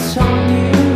It's on you.